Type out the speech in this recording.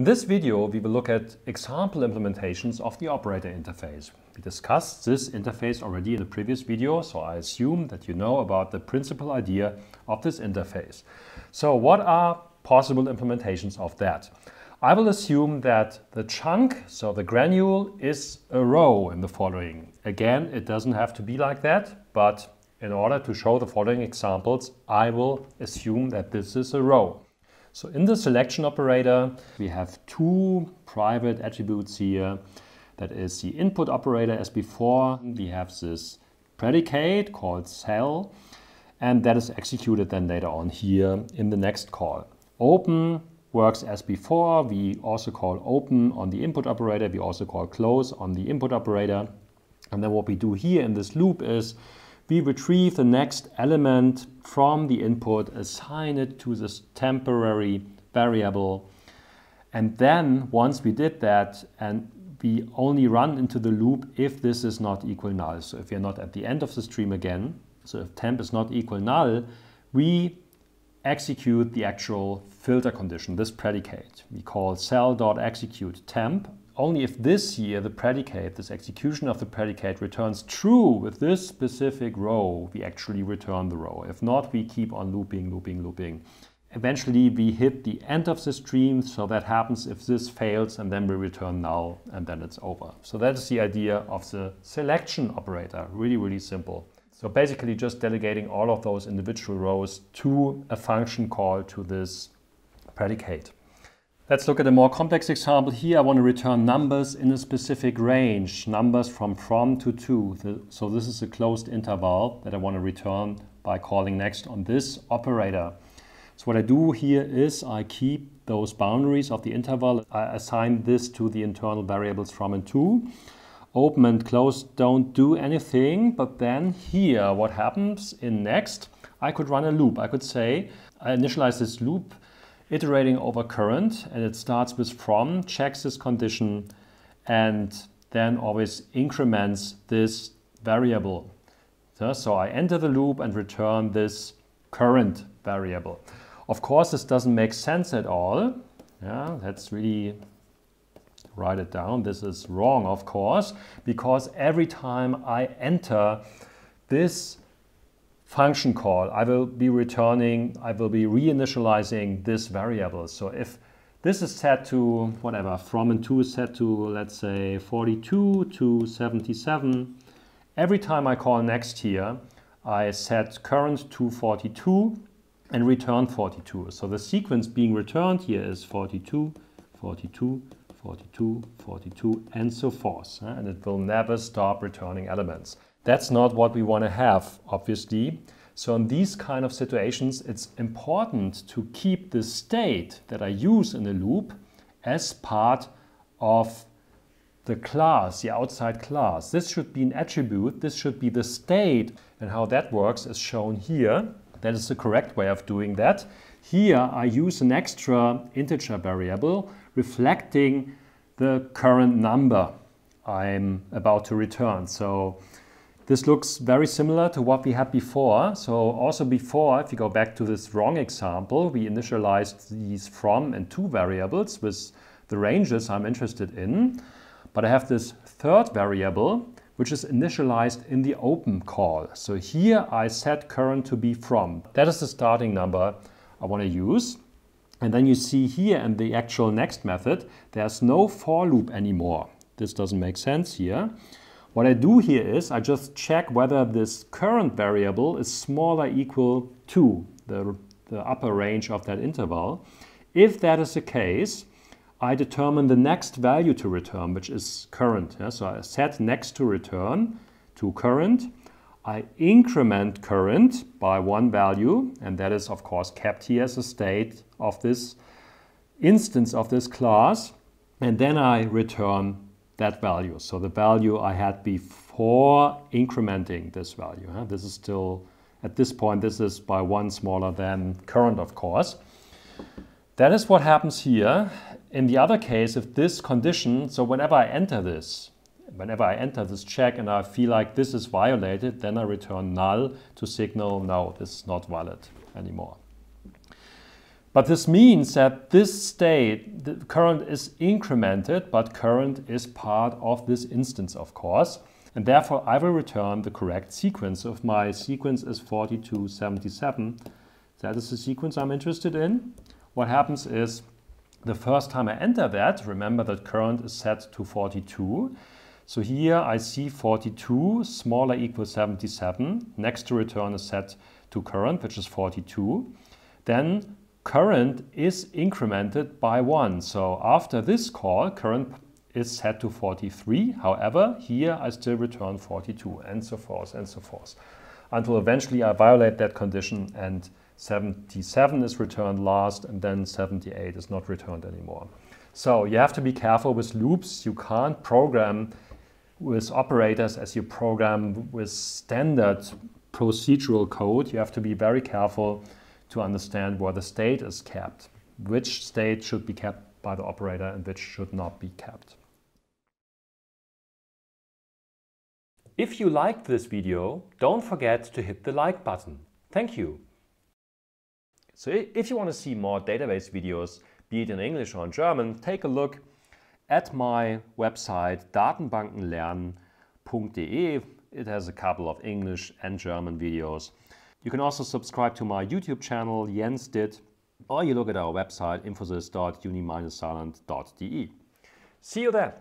In this video, we will look at example implementations of the operator interface. We discussed this interface already in the previous video, so I assume that you know about the principal idea of this interface. So what are possible implementations of that? I will assume that the chunk, so the granule, is a row in the following. Again, it doesn't have to be like that, but in order to show the following examples, I will assume that this is a row. So in the selection operator, we have two private attributes here. That is the input operator as before. We have this predicate called cell, and that is executed then later on here in the next call. Open works as before. We also call open on the input operator. We also call close on the input operator. And then what we do here in this loop is we retrieve the next element from the input, assign it to this temporary variable. And then once we did that, and we only run into the loop if this is not equal null. So if we're not at the end of the stream again, so if temp is not equal null, we execute the actual filter condition, this predicate. We call cell.execute temp. Only if this here, the predicate, this execution of the predicate returns true with this specific row, we actually return the row. If not, we keep on looping, looping, looping. Eventually, we hit the end of the stream, so that happens if this fails, and then we return null, and then it's over. So that is the idea of the selection operator. Really, really simple. So basically just delegating all of those individual rows to a function call to this predicate. Let's look at a more complex example. Here I want to return numbers in a specific range, numbers from from to to. So this is a closed interval that I want to return by calling next on this operator. So what I do here is I keep those boundaries of the interval. I assign this to the internal variables from and to open and close don't do anything, but then here what happens in next, I could run a loop. I could say I initialize this loop iterating over current and it starts with from, checks this condition and then always increments this variable. So, I enter the loop and return this current variable. Of course, this doesn't make sense at all. Yeah, let's really write it down. This is wrong, of course, because every time I enter this function call, I will be returning, I will be reinitializing this variable. So if this is set to whatever, from and to is set to, let's say, 42 to 77. Every time I call next here, I set current to 42 and return 42. So the sequence being returned here is 42, 42, 42, 42, and so forth. And it will never stop returning elements. That's not what we want to have, obviously. So in these kind of situations, it's important to keep the state that I use in a loop as part of the class, the outside class. This should be an attribute, this should be the state, and how that works is shown here. That is the correct way of doing that. Here I use an extra integer variable reflecting the current number I'm about to return. So this looks very similar to what we had before. So also before, if you go back to this wrong example, we initialized these from and to variables with the ranges I'm interested in. But I have this third variable, which is initialized in the open call. So here I set current to be from. That is the starting number I want to use. And then you see here in the actual next method, there's no for loop anymore. This doesn't make sense here. What I do here is I just check whether this current variable is smaller equal to the, the upper range of that interval. If that is the case, I determine the next value to return, which is current. Yeah? So I set next to return to current. I increment current by one value, and that is of course kept here as a state of this instance of this class, and then I return that value. So the value I had before incrementing this value. Huh? This is still, at this point, this is by one smaller than current, of course. That is what happens here. In the other case, if this condition, so whenever I enter this, whenever I enter this check and I feel like this is violated, then I return null to signal, no, this is not valid anymore. But this means that this state, the current is incremented, but current is part of this instance, of course. And therefore, I will return the correct sequence. If my sequence is 4277, that is the sequence I'm interested in. What happens is the first time I enter that, remember that current is set to 42. So here I see 42 smaller equals 77. Next to return is set to current, which is 42. Then current is incremented by 1. So after this call, current is set to 43. However, here I still return 42 and so forth and so forth. Until eventually I violate that condition and 77 is returned last and then 78 is not returned anymore. So you have to be careful with loops. You can't program with operators as you program with standard procedural code. You have to be very careful to understand where the state is kept, which state should be kept by the operator and which should not be kept. If you liked this video, don't forget to hit the like button. Thank you. So if you want to see more database videos, be it in English or in German, take a look at my website datenbankenlernen.de. It has a couple of English and German videos. You can also subscribe to my YouTube channel, Jens Dittrich, or you look at our website infosys.uni-saarland.de. See you there!